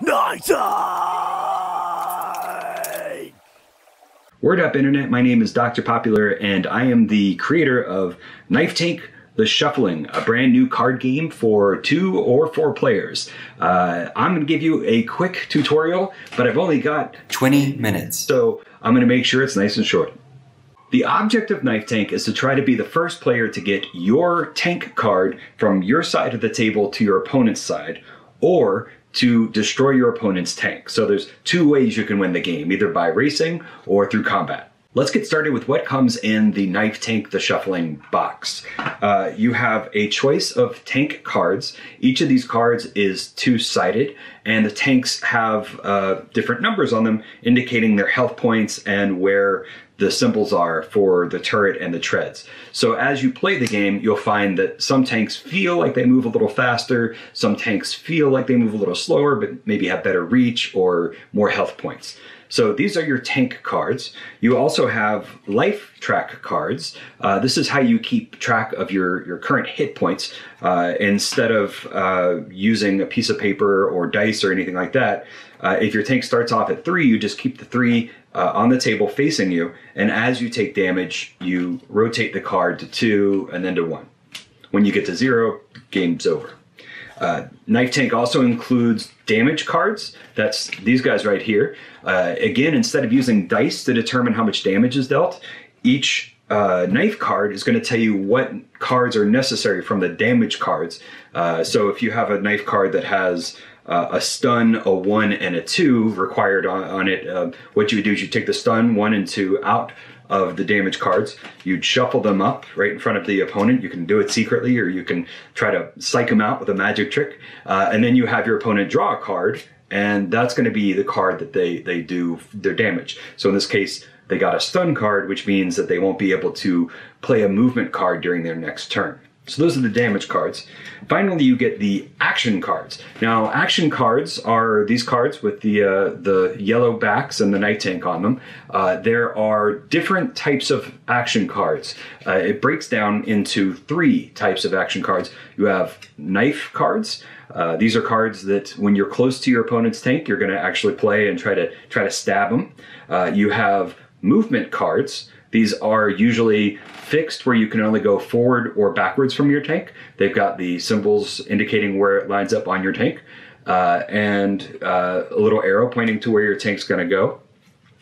Night Word up, Internet. My name is Dr. Popular, and I am the creator of Knife Tank The Shuffling, a brand new card game for two or four players. Uh, I'm going to give you a quick tutorial, but I've only got 20 minutes. so I'm going to make sure it's nice and short. The object of Knife Tank is to try to be the first player to get your tank card from your side of the table to your opponent's side, or to destroy your opponent's tank. So there's two ways you can win the game, either by racing or through combat. Let's get started with what comes in the Knife Tank the Shuffling box. Uh, you have a choice of tank cards. Each of these cards is two sided, and the tanks have uh, different numbers on them indicating their health points and where the symbols are for the turret and the treads. So as you play the game, you'll find that some tanks feel like they move a little faster, some tanks feel like they move a little slower, but maybe have better reach or more health points. So these are your tank cards. You also have life track cards. Uh, this is how you keep track of your, your current hit points. Uh, instead of uh, using a piece of paper or dice or anything like that, uh, if your tank starts off at three, you just keep the three uh, on the table facing you. And as you take damage, you rotate the card to two and then to one. When you get to zero, game's over. Uh, Knife Tank also includes damage cards. That's these guys right here. Uh, again, instead of using dice to determine how much damage is dealt, each uh, knife card is going to tell you what cards are necessary from the damage cards. Uh, so if you have a knife card that has uh, a stun, a one, and a two required on, on it, uh, what you would do is you take the stun, one, and two out of the damage cards. You'd shuffle them up right in front of the opponent. You can do it secretly, or you can try to psych them out with a magic trick. Uh, and then you have your opponent draw a card, and that's going to be the card that they they do their damage. So in this case, they got a stun card, which means that they won't be able to play a movement card during their next turn. So those are the damage cards. Finally, you get the action cards. Now, action cards are these cards with the uh, the yellow backs and the knife tank on them. Uh, there are different types of action cards. Uh, it breaks down into three types of action cards. You have knife cards. Uh, these are cards that, when you're close to your opponent's tank, you're going to actually play and try to try to stab them. Uh, you have movement cards. These are usually fixed where you can only go forward or backwards from your tank. They've got the symbols indicating where it lines up on your tank uh, and uh, a little arrow pointing to where your tank's going to go.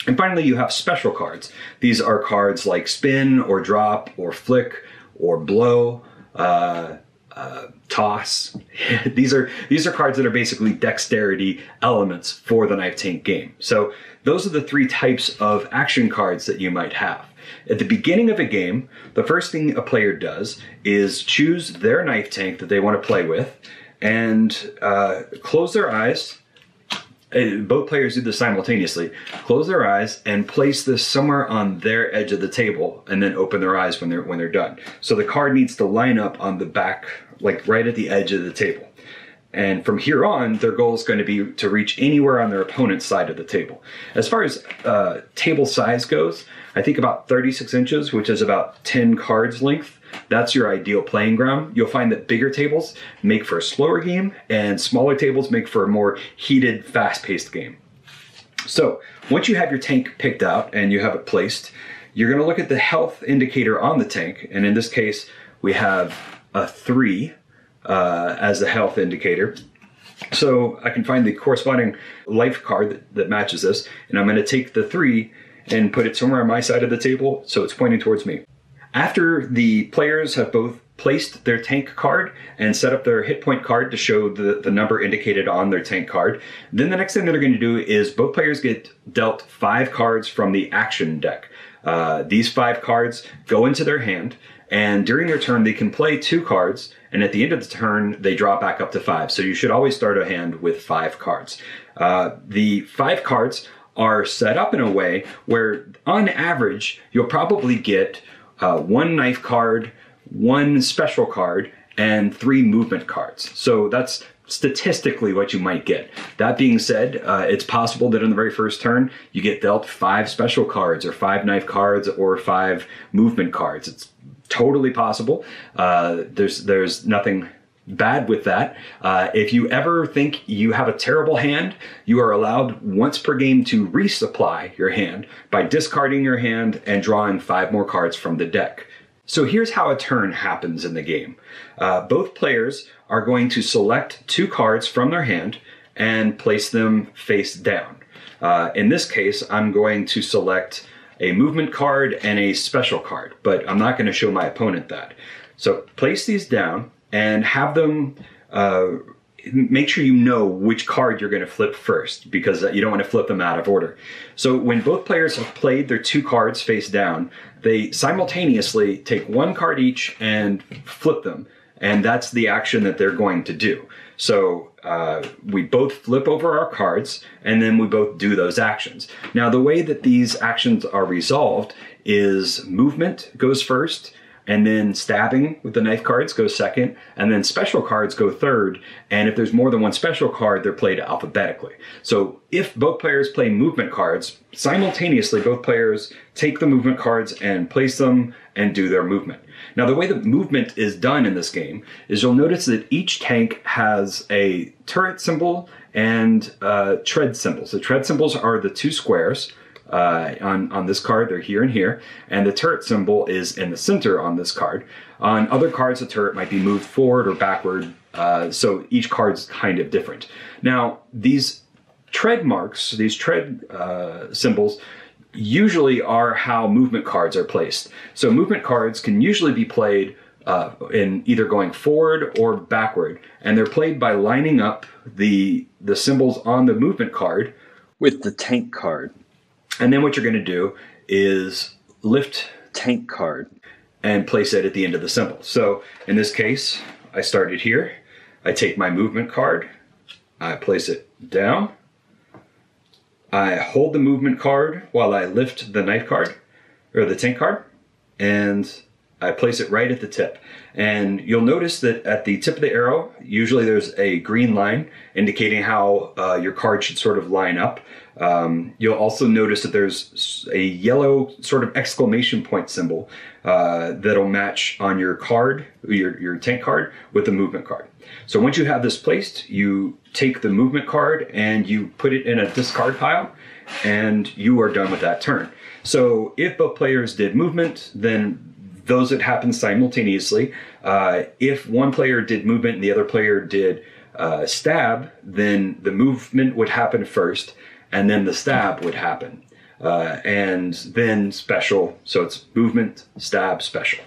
And finally, you have special cards. These are cards like spin or drop or flick or blow. Uh, uh, toss. these are these are cards that are basically dexterity elements for the knife tank game. So those are the three types of action cards that you might have. At the beginning of a game, the first thing a player does is choose their knife tank that they want to play with, and uh, close their eyes. Uh, Both players do this simultaneously. Close their eyes and place this somewhere on their edge of the table, and then open their eyes when they're when they're done. So the card needs to line up on the back, like right at the edge of the table. And from here on, their goal is going to be to reach anywhere on their opponent's side of the table. As far as uh, table size goes, I think about 36 inches, which is about 10 cards length. That's your ideal playing ground. You'll find that bigger tables make for a slower game, and smaller tables make for a more heated, fast paced game. So, once you have your tank picked out and you have it placed, you're going to look at the health indicator on the tank. And in this case, we have a three uh, as a health indicator. So I can find the corresponding life card that, that matches this, and I'm going to take the three and put it somewhere on my side of the table so it's pointing towards me. After the players have both placed their tank card and set up their hit point card to show the, the number indicated on their tank card, then the next thing that they're going to do is both players get dealt five cards from the action deck. Uh, these five cards go into their hand, and during their turn, they can play two cards, and at the end of the turn, they drop back up to five. So you should always start a hand with five cards. Uh, the five cards are set up in a way where, on average, you'll probably get uh, one knife card, one special card, and three movement cards. So that's statistically what you might get. That being said, uh, it's possible that in the very first turn you get dealt five special cards, or five knife cards, or five movement cards. It's totally possible. Uh, there's there's nothing bad with that. Uh, if you ever think you have a terrible hand, you are allowed once per game to resupply your hand by discarding your hand and drawing five more cards from the deck. So here's how a turn happens in the game. Uh, both players are going to select two cards from their hand and place them face down. Uh, in this case, I'm going to select a movement card and a special card, but I'm not going to show my opponent that. So place these down and have them uh, make sure you know which card you're going to flip first because you don't want to flip them out of order. So when both players have played their two cards face down, they simultaneously take one card each and flip them. And that's the action that they're going to do. So uh, we both flip over our cards and then we both do those actions. Now, the way that these actions are resolved is movement goes first, and then stabbing with the knife cards goes second, and then special cards go third. And if there's more than one special card, they're played alphabetically. So if both players play movement cards, simultaneously both players take the movement cards and place them and do their movement. Now, the way the movement is done in this game is you'll notice that each tank has a turret symbol and uh, tread symbols. The tread symbols are the two squares uh, on, on this card. They're here and here. And the turret symbol is in the center on this card. On other cards, the turret might be moved forward or backward. Uh, so each card's kind of different. Now, these tread marks, these tread uh, symbols, usually are how movement cards are placed. So movement cards can usually be played uh, in either going forward or backward, and they're played by lining up the the symbols on the movement card with the tank card. And then what you're going to do is lift tank card and place it at the end of the symbol. So in this case, I started here. I take my movement card, I place it down. I hold the movement card while I lift the knife card or the tank card and I place it right at the tip. And you'll notice that at the tip of the arrow, usually there's a green line indicating how uh, your card should sort of line up. Um, you'll also notice that there's a yellow sort of exclamation point symbol uh, that'll match on your card, your, your tank card, with the movement card. So once you have this placed, you take the movement card and you put it in a discard pile, and you are done with that turn. So if both players did movement, then those would happen simultaneously. Uh, if one player did movement and the other player did uh, stab, then the movement would happen first, and then the stab would happen. Uh, and then special, so it's movement, stab, special.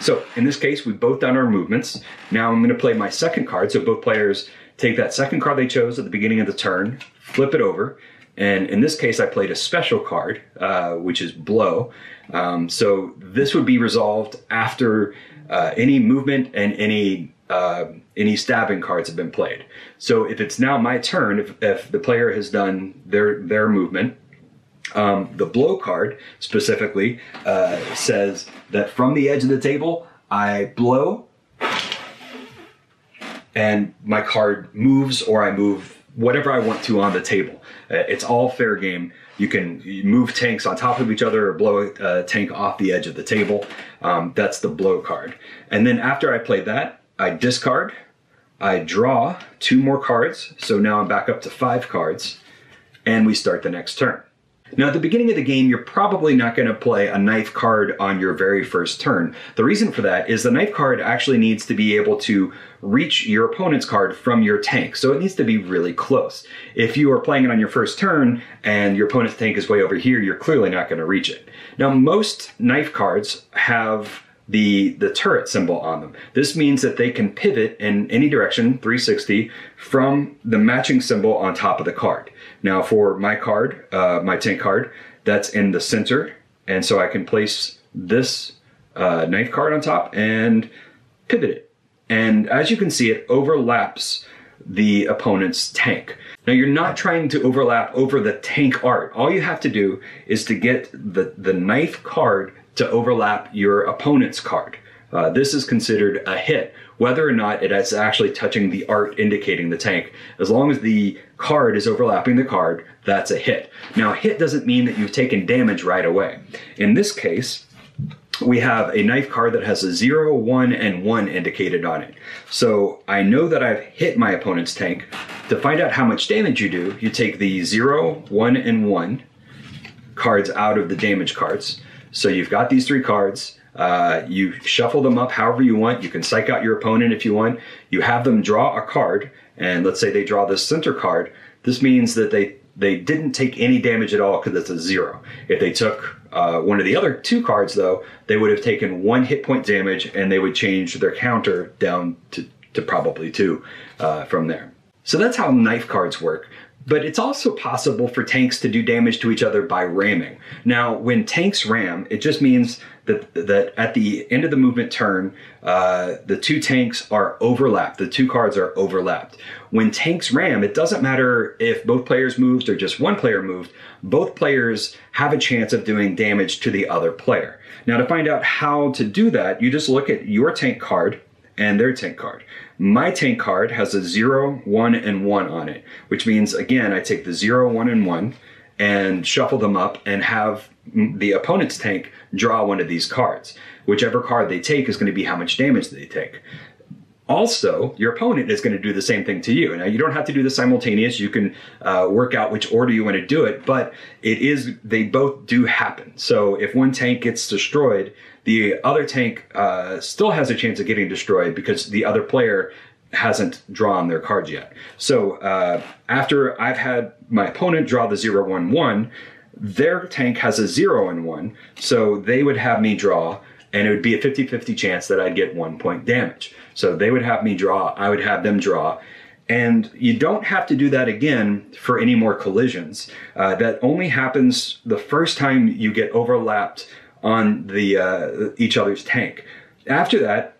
So in this case, we've both done our movements. Now I'm going to play my second card. So both players take that second card they chose at the beginning of the turn, flip it over, and in this case, I played a special card, uh, which is blow. Um, so this would be resolved after uh, any movement and any uh, any stabbing cards have been played. So if it's now my turn, if, if the player has done their their movement, um, the blow card specifically uh, says that from the edge of the table, I blow, and my card moves or I move whatever I want to on the table. Uh, it's all fair game. You can move tanks on top of each other or blow a tank off the edge of the table. Um, that's the blow card. And then after I play that, I discard. I draw two more cards. So now I'm back up to five cards. And we start the next turn. Now, at the beginning of the game, you're probably not going to play a knife card on your very first turn. The reason for that is the knife card actually needs to be able to reach your opponent's card from your tank, so it needs to be really close. If you are playing it on your first turn and your opponent's tank is way over here, you're clearly not going to reach it. Now, most knife cards have the, the turret symbol on them. This means that they can pivot in any direction, 360, from the matching symbol on top of the card. Now for my card, uh, my tank card, that's in the center. And so I can place this uh, knife card on top and pivot it. And as you can see, it overlaps the opponent's tank. Now you're not trying to overlap over the tank art. All you have to do is to get the, the knife card to overlap your opponent's card. Uh, this is considered a hit, whether or not it is actually touching the art indicating the tank. As long as the card is overlapping the card, that's a hit. Now, hit doesn't mean that you've taken damage right away. In this case, we have a knife card that has a 0, 1, and 1 indicated on it. So I know that I've hit my opponent's tank. To find out how much damage you do, you take the 0, 1, and 1 cards out of the damage cards. So you've got these three cards. Uh, you shuffle them up however you want. You can psych out your opponent if you want. You have them draw a card, and let's say they draw this center card. This means that they they didn't take any damage at all because it's a zero. If they took uh, one of the other two cards, though, they would have taken one hit point damage and they would change their counter down to, to probably two uh, from there. So that's how knife cards work. But it's also possible for tanks to do damage to each other by ramming. Now, when tanks ram, it just means that, that at the end of the movement turn, uh, the two tanks are overlapped. The two cards are overlapped. When tanks ram, it doesn't matter if both players moved or just one player moved. Both players have a chance of doing damage to the other player. Now, to find out how to do that, you just look at your tank card and their tank card. My tank card has a 0, 1, and 1 on it, which means, again, I take the 0, 1, and 1 and shuffle them up and have the opponent's tank draw one of these cards. Whichever card they take is going to be how much damage they take. Also, your opponent is going to do the same thing to you. Now, you don't have to do this simultaneous. You can uh, work out which order you want to do it, but it is, they both do happen. So if one tank gets destroyed, the other tank uh, still has a chance of getting destroyed because the other player hasn't drawn their cards yet. So uh, after I've had my opponent draw the 0 1 1, their tank has a 0 and 1, so they would have me draw, and it would be a 50 50 chance that I'd get one point damage. So they would have me draw, I would have them draw. And you don't have to do that again for any more collisions. Uh, that only happens the first time you get overlapped on the uh, each other's tank. After that,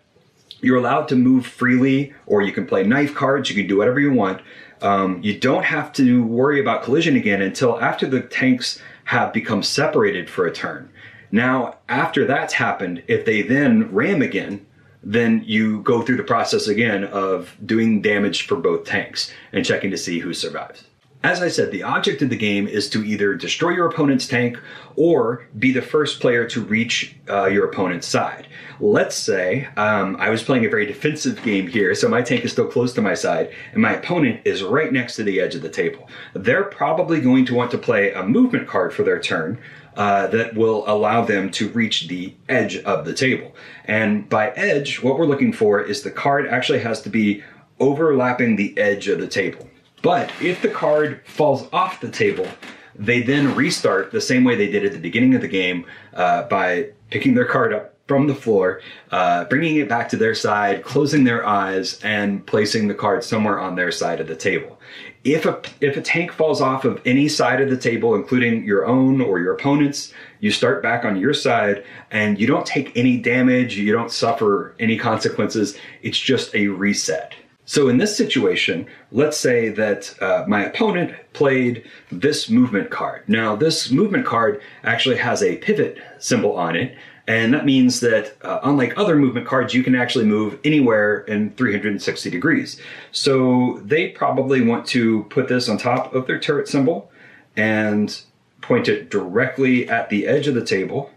you're allowed to move freely, or you can play knife cards. You can do whatever you want. Um, you don't have to worry about collision again until after the tanks have become separated for a turn. Now, after that's happened, if they then ram again, then you go through the process again of doing damage for both tanks and checking to see who survives. As I said, the object of the game is to either destroy your opponent's tank or be the first player to reach uh, your opponent's side. Let's say um, I was playing a very defensive game here, so my tank is still close to my side, and my opponent is right next to the edge of the table. They're probably going to want to play a movement card for their turn, uh, that will allow them to reach the edge of the table. And by edge, what we're looking for is the card actually has to be overlapping the edge of the table. But if the card falls off the table, they then restart the same way they did at the beginning of the game uh, by picking their card up from the floor, uh, bringing it back to their side, closing their eyes, and placing the card somewhere on their side of the table. If a, if a tank falls off of any side of the table, including your own or your opponent's, you start back on your side and you don't take any damage, you don't suffer any consequences. It's just a reset. So in this situation, let's say that uh, my opponent played this movement card. Now, this movement card actually has a pivot symbol on it, and that means that uh, unlike other movement cards, you can actually move anywhere in 360 degrees. So they probably want to put this on top of their turret symbol and point it directly at the edge of the table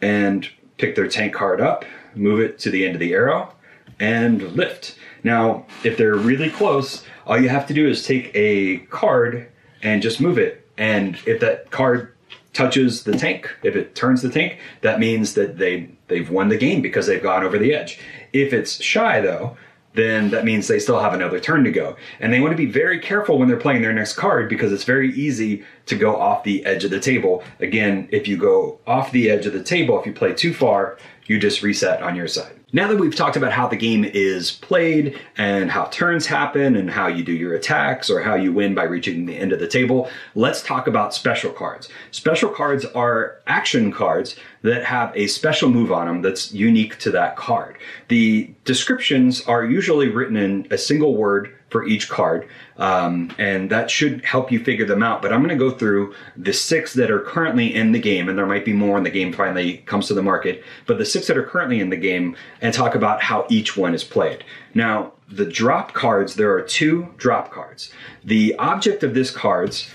and pick their tank card up, move it to the end of the arrow, and lift. Now, if they're really close, all you have to do is take a card and just move it. And if that card touches the tank, if it turns the tank, that means that they they've won the game because they've gone over the edge. If it's shy though, then that means they still have another turn to go. And they want to be very careful when they're playing their next card because it's very easy to go off the edge of the table. Again, if you go off the edge of the table, if you play too far, you just reset on your side. Now that we've talked about how the game is played and how turns happen and how you do your attacks or how you win by reaching the end of the table, let's talk about special cards. Special cards are action cards that have a special move on them that's unique to that card. The descriptions are usually written in a single word for each card, um, and that should help you figure them out. But I'm going to go through the six that are currently in the game, and there might be more when the game finally comes to the market, but the six that are currently in the game, and talk about how each one is played. Now, the drop cards, there are two drop cards. The object of this cards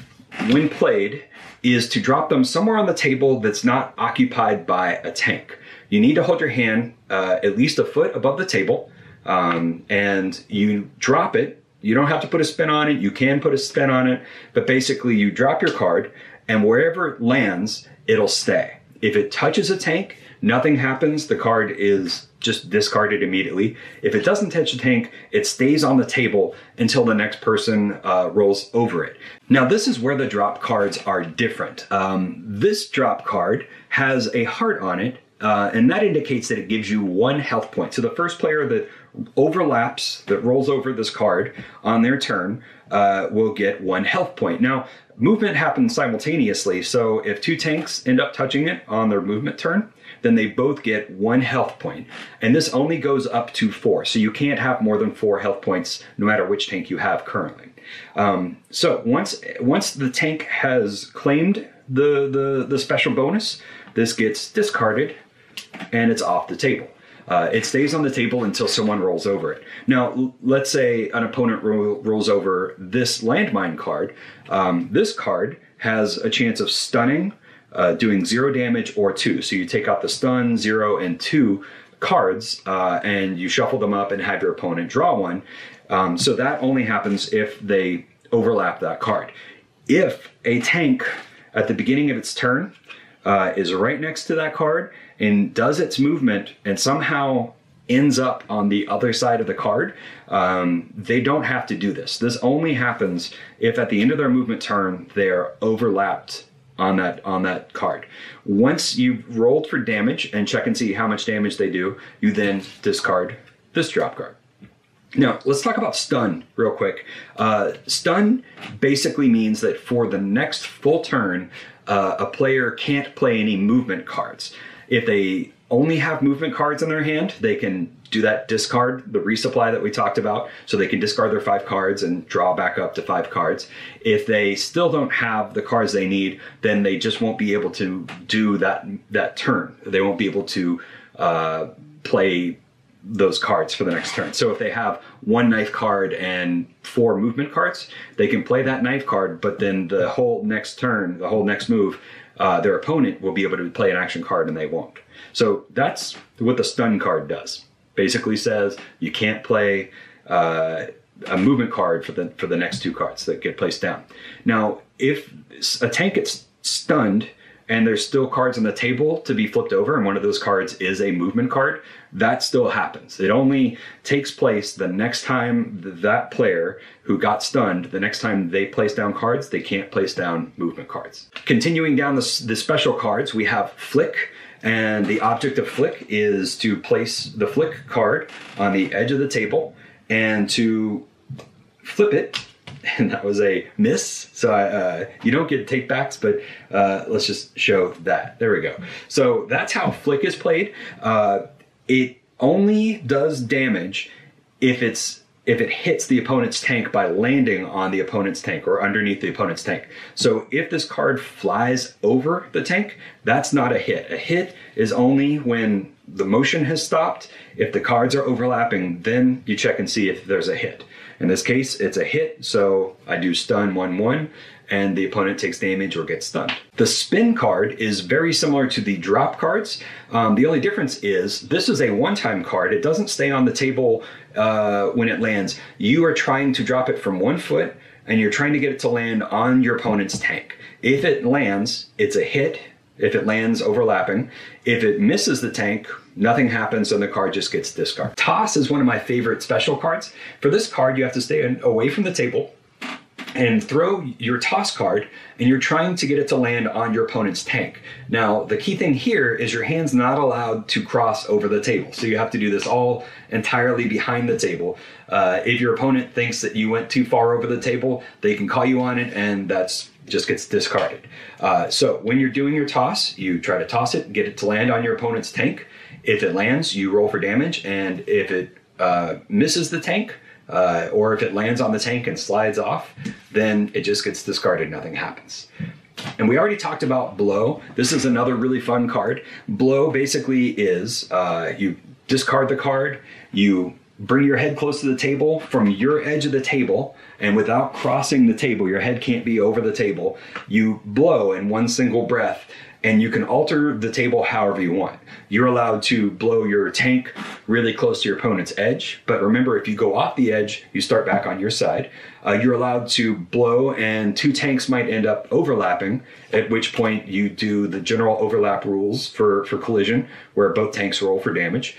when played, is to drop them somewhere on the table that's not occupied by a tank. You need to hold your hand uh, at least a foot above the table, um, and you drop it. You don't have to put a spin on it. You can put a spin on it, but basically, you drop your card, and wherever it lands, it'll stay. If it touches a tank, nothing happens. The card is just discarded immediately. If it doesn't touch a tank, it stays on the table until the next person uh, rolls over it. Now, this is where the drop cards are different. Um, this drop card has a heart on it, uh, and that indicates that it gives you one health point. So the first player that overlaps, that rolls over this card on their turn, uh, will get one health point. Now, movement happens simultaneously, so if two tanks end up touching it on their movement turn, then they both get one health point. And this only goes up to four. So you can't have more than four health points no matter which tank you have currently. Um, so once once the tank has claimed the, the, the special bonus, this gets discarded and it's off the table. Uh, it stays on the table until someone rolls over it. Now, l- let's say an opponent ro- rolls over this landmine card. Um, this card has a chance of stunning, uh, doing zero damage or two. So you take out the stun, zero, and two cards, uh, and you shuffle them up and have your opponent draw one. Um, so that only happens if they overlap that card. If a tank at the beginning of its turn uh, is right next to that card and does its movement and somehow ends up on the other side of the card, um, they don't have to do this. This only happens if at the end of their movement turn they're overlapped on that on that card. Once you've rolled for damage and check and see how much damage they do, you then discard this drop card. Now, let's talk about stun real quick. Uh, stun basically means that for the next full turn, uh, a player can't play any movement cards. If they only have movement cards in their hand, they can do that discard, the resupply that we talked about. So they can discard their five cards and draw back up to five cards. If they still don't have the cards they need, then they just won't be able to do that that turn. They won't be able to uh, play those cards for the next turn. So if they have one knife card and four movement cards, they can play that knife card, but then the whole next turn, the whole next move, uh, their opponent will be able to play an action card and they won't. So that's what the stun card does. Basically says you can't play uh, a movement card for the for the next two cards that get placed down. Now, if a tank gets stunned and there's still cards on the table to be flipped over, and one of those cards is a movement card, that still happens. It only takes place the next time that player who got stunned, the next time they place down cards, they can't place down movement cards. Continuing down the, the special cards, we have Flick. And the object of Flick is to place the Flick card on the edge of the table and to flip it and that was a miss. So I, uh, you don't get takebacks, but uh, let's just show that. There we go. So that's how Flick is played. Uh, it only does damage if it's if it hits the opponent's tank by landing on the opponent's tank or underneath the opponent's tank. So if this card flies over the tank, that's not a hit. A hit is only when the motion has stopped. If the cards are overlapping, then you check and see if there's a hit. In this case, it's a hit, so I do stun 1 1, and the opponent takes damage or gets stunned. The spin card is very similar to the drop cards. Um, the only difference is this is a one time card, it doesn't stay on the table uh, when it lands. You are trying to drop it from one foot, and you're trying to get it to land on your opponent's tank. If it lands, it's a hit. If it lands overlapping, if it misses the tank, nothing happens and the card just gets discarded. Toss is one of my favorite special cards. For this card, you have to stay away from the table and throw your toss card and you're trying to get it to land on your opponent's tank. Now, the key thing here is your hand's not allowed to cross over the table. So you have to do this all entirely behind the table. Uh, if your opponent thinks that you went too far over the table, they can call you on it and that's just gets discarded. Uh, so when you're doing your toss, you try to toss it, get it to land on your opponent's tank. If it lands, you roll for damage, and if it uh, misses the tank, uh, or if it lands on the tank and slides off, then it just gets discarded. Nothing happens. And we already talked about blow. This is another really fun card. Blow basically is uh, you discard the card, you bring your head close to the table from your edge of the table, and without crossing the table, your head can't be over the table. You blow in one single breath, and you can alter the table however you want. You're allowed to blow your tank really close to your opponent's edge, but remember, if you go off the edge, you start back on your side. Uh, you're allowed to blow, and two tanks might end up overlapping, at which point you do the general overlap rules for, for collision, where both tanks roll for damage.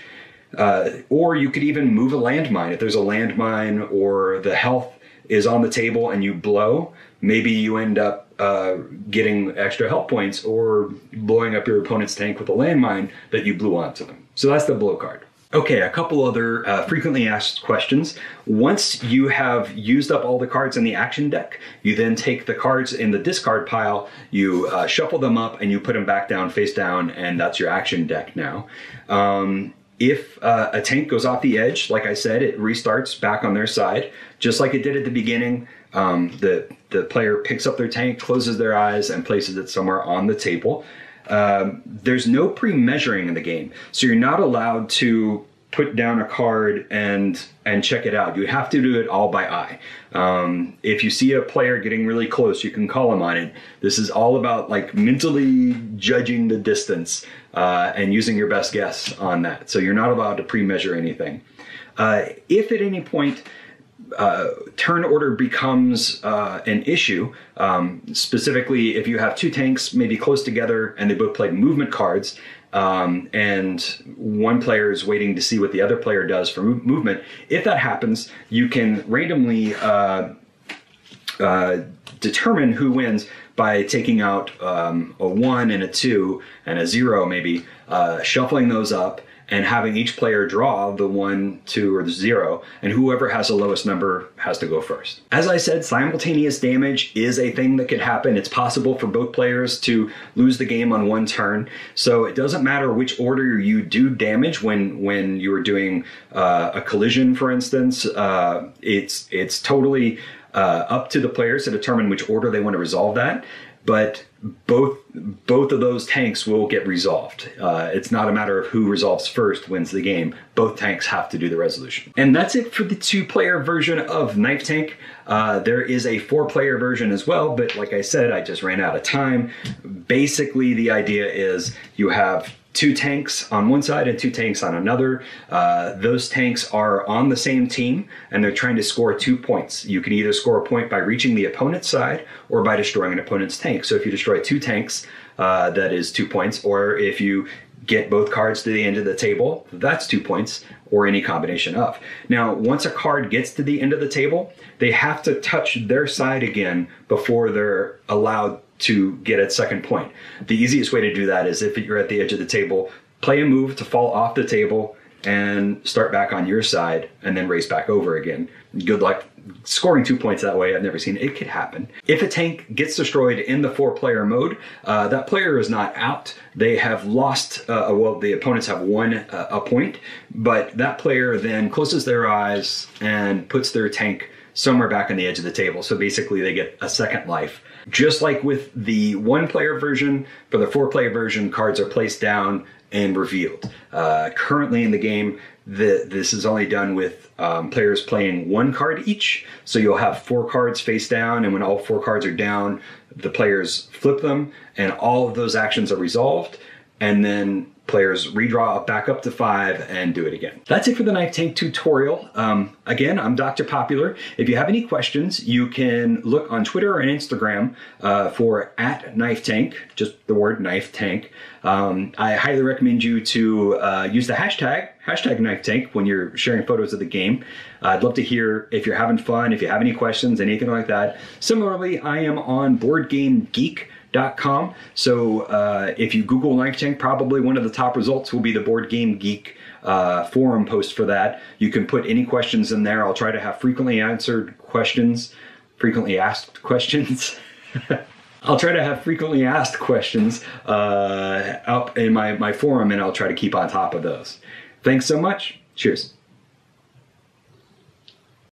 Uh, or you could even move a landmine. If there's a landmine or the health is on the table and you blow, maybe you end up uh, getting extra health points or blowing up your opponent's tank with a landmine that you blew onto them. So that's the blow card. Okay, a couple other uh, frequently asked questions. Once you have used up all the cards in the action deck, you then take the cards in the discard pile, you uh, shuffle them up, and you put them back down face down, and that's your action deck now. Um, if uh, a tank goes off the edge, like I said, it restarts back on their side, just like it did at the beginning. Um, the the player picks up their tank, closes their eyes, and places it somewhere on the table. Um, there's no pre-measuring in the game, so you're not allowed to put down a card and and check it out. You have to do it all by eye. Um, if you see a player getting really close, you can call them on it. This is all about like mentally judging the distance uh, and using your best guess on that. So you're not allowed to pre-measure anything. Uh, if at any point uh, turn order becomes uh, an issue, um, specifically if you have two tanks maybe close together and they both play movement cards, um, and one player is waiting to see what the other player does for movement. If that happens, you can randomly uh, uh, determine who wins by taking out um, a one and a two and a zero, maybe uh, shuffling those up and having each player draw the one, two, or the zero, and whoever has the lowest number has to go first. As I said, simultaneous damage is a thing that could happen. It's possible for both players to lose the game on one turn. So it doesn't matter which order you do damage when when you're doing uh, a collision, for instance. Uh, it's it's totally uh, up to the players to determine which order they want to resolve that but both both of those tanks will get resolved. Uh, it's not a matter of who resolves first wins the game. Both tanks have to do the resolution. And that's it for the two-player version of Knife Tank. Uh, there is a four-player version as well, but like I said, I just ran out of time. Basically, the idea is you have two tanks on one side and two tanks on another. Uh, those tanks are on the same team and they're trying to score two points. You can either score a point by reaching the opponent's side or by destroying an opponent's tank. So if you destroy two tanks, uh, that is two points. Or if you get both cards to the end of the table, that's two points or any combination of. Now, once a card gets to the end of the table, they have to touch their side again before they're allowed to get a second point. The easiest way to do that is if you're at the edge of the table, play a move to fall off the table and start back on your side and then race back over again. Good luck scoring two points that way. I've never seen it. It could happen. If a tank gets destroyed in the four player mode, uh, that player is not out. They have lost, uh, well, the opponents have won uh, a point, but that player then closes their eyes and puts their tank somewhere back on the edge of the table. So basically, they get a second life. Just like with the one player version, for the four player version, cards are placed down and revealed. Uh, currently in the game, the, this is only done with um, players playing one card each. So you'll have four cards face down, and when all four cards are down, the players flip them, and all of those actions are resolved. And then players redraw back up to five and do it again. That's it for the knife tank tutorial. Um, again, I'm Dr. Popular. If you have any questions, you can look on Twitter and Instagram uh, for at knife tank, just the word knife tank. Um, I highly recommend you to uh, use the hashtag, hashtag knife tank when you're sharing photos of the game. Uh, I'd love to hear if you're having fun, if you have any questions, anything like that. Similarly, I am on Board Game Geek So uh, if you Google Tank, probably one of the top results will be the Board Game Geek uh, forum post for that. You can put any questions in there. I'll try to have frequently answered questions, frequently asked questions. I'll try to have frequently asked questions uh, up in my, my forum and I'll try to keep on top of those. Thanks so much. Cheers.